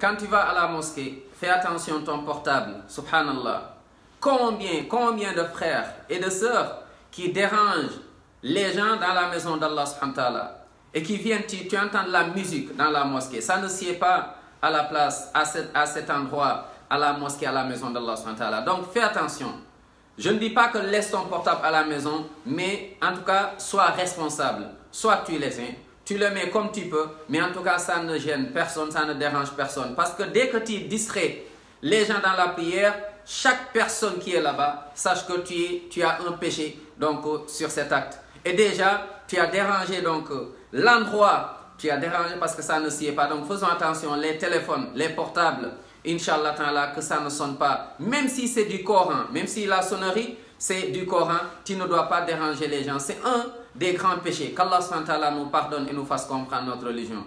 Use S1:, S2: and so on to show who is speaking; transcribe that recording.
S1: quand tu vas à la mosquée, fais attention à ton portable, subhanallah. Combien, combien de frères et de sœurs qui dérangent les gens dans la maison d'Allah subhanahu et qui viennent, tu, tu entends la musique dans la mosquée. Ça ne sied pas à la place, à cet, à cet endroit, à la mosquée, à la maison d'Allah subhanahu. Donc fais attention. Je ne dis pas que laisse ton portable à la maison, mais en tout cas, sois responsable. Soit tu les tu le mets comme tu peux, mais en tout cas, ça ne gêne personne, ça ne dérange personne. Parce que dès que tu distrais les gens dans la prière, chaque personne qui est là-bas, sache que tu, as un péché donc, sur cet acte. Et déjà, tu as dérangé donc l'endroit, tu as dérangé parce que ça ne s'y est pas. Donc faisons attention, les téléphones, les portables, Inch'Allah, que ça ne sonne pas. Même si c'est du Coran, même si la sonnerie, c'est du Coran, tu ne dois pas déranger les gens. C'est un des grands péchés. Qu'Allah nous pardonne et nous fasse comprendre notre religion.